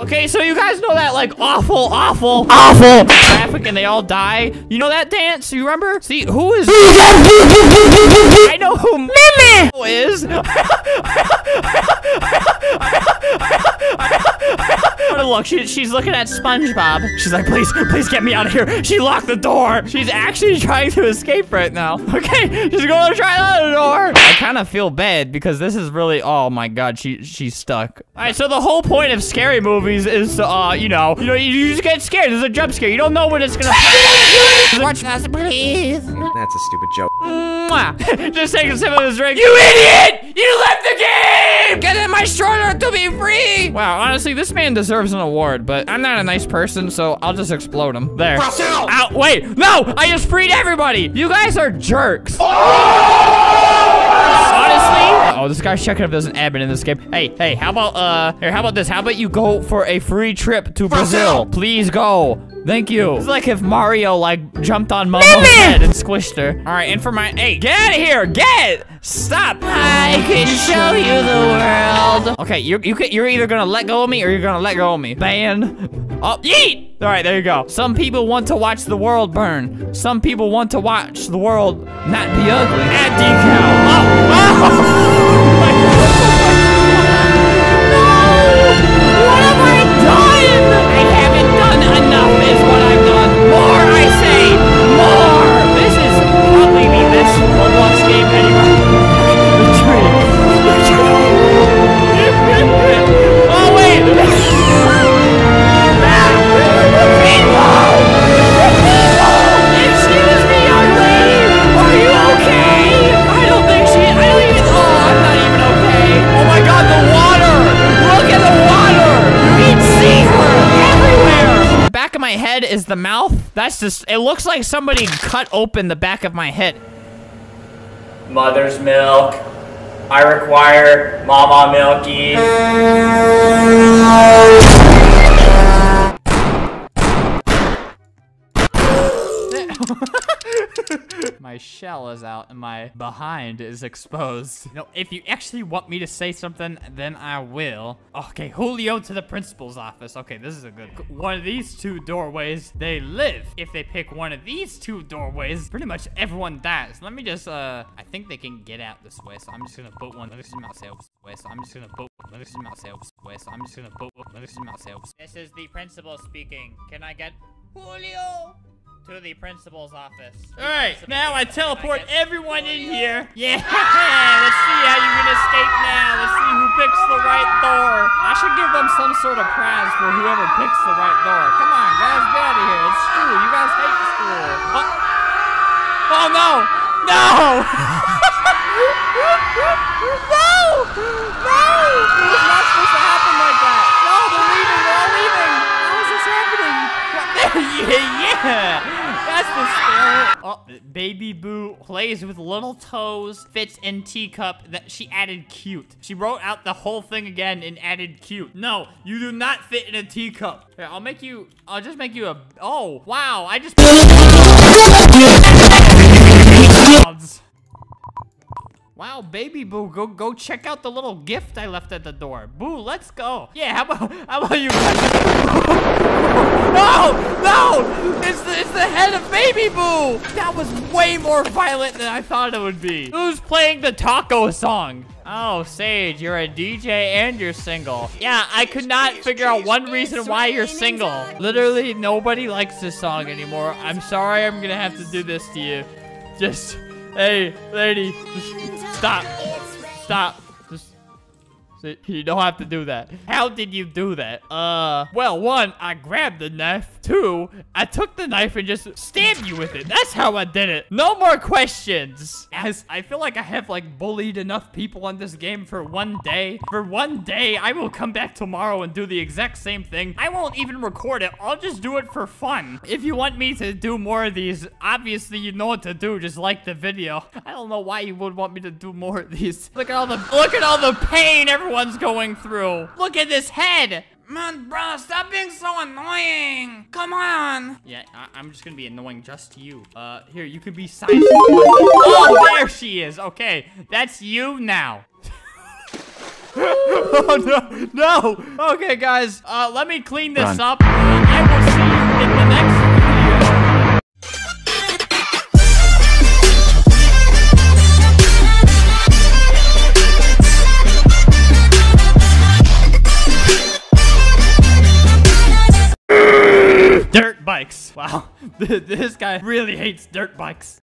Okay, so you guys know that like awful, awful, awful traffic and they all die? You know that dance? You remember? See, who is- I know who Mimi is. Look, she, she's looking at SpongeBob. She's like, please, please get me out of here. She locked the door. She's actually trying to escape right now. Okay, she's going to try the door. I kind of feel bad because this is really, oh my god, she she's stuck. All right, so the whole point of scary movies is, uh, you know, you know, you, you just get scared. There's a jump scare. You don't know when it's gonna. Watch this, please. That's a stupid joke. Just take a sip of this drink. You idiot! You left the game! Get in my stroller to be Wow, honestly, this man deserves an award, but I'm not a nice person, so I'll just explode him. There. Ow, wait, no! I just freed everybody! You guys are jerks. Honestly, oh, this guy's checking if there's an admin in this game. Hey, hey, how about, uh, here, how about this? How about you go for a free trip to Brazil? Please go. Thank you. It's like if Mario, like, jumped on Momo's head and squished her. All right, and for my, hey, get out of here, get! Stop! I can show you the world. Okay, you're, you can, you're either gonna let go of me or you're gonna let go of me. Ban. Oh, yeet! All right, there you go. Some people want to watch the world burn. Some people want to watch the world not be ugly. Add decal. Oh, oh! Is the mouth. That's just. It looks like somebody cut open the back of my head. Mother's milk. I require Mama Milky. my shell is out and my behind is exposed. You know, if you actually want me to say something, then I will. Okay, Julio to the principal's office. Okay, this is a good. One of these two doorways, they live. If they pick one of these two doorways, pretty much everyone dies. Let me just, uh, I think they can get out this way, so I'm just gonna put one. Let me see myself way, so I'm just gonna put. Let me see myself way, so I'm just gonna put. Let me see myself. This is the principal speaking. Can I get Julio? To the principal's office. All right, now I teleport everyone in here. Yeah, let's see how you can escape now. Let's see who picks the right door. I should give them some sort of prize for whoever picks the right door. Come on, guys, get out of here. It's school. You guys hate school. Oh, oh no, no. no! No! Oh, baby boo plays with little toes, fits in teacup. That she added cute. She wrote out the whole thing again and added cute. No, you do not fit in a teacup. Here, I'll make you. I'll just make you a. Oh, wow! I just. Wow, baby boo, go go check out the little gift I left at the door. Boo, let's go. Yeah, how about how about you no, no, it's the it's the head of baby boo. That was way more violent than I thought it would be. Who's playing the taco song? Oh, Sage, you're a DJ and you're single. Yeah, I could not figure out one reason why you're single. Literally, nobody likes this song anymore. I'm sorry I'm gonna have to do this to you. Just, hey, lady, stop. Stop. You don't have to do that. How did you do that? Uh, well, one, I grabbed the knife. Two, I took the knife and just stabbed you with it. That's how I did it. No more questions. As I feel like I have like bullied enough people on this game for one day. For one day, I will come back tomorrow and do the exact same thing. I won't even record it. I'll just do it for fun. If you want me to do more of these, obviously you know what to do. Just like the video. I don't know why you would want me to do more of these. Look at all the look at all the pain everyone's going through. Look at this head. Man, bro, stop being so annoying. Come on. Yeah, I am just gonna be annoying just to you. Uh, here, you could be size. Oh, there she is. Okay, that's you now. oh no, no. Okay, guys, uh, let me clean this Run. up. I will see you in the next bikes. Wow, this guy really hates dirt bikes.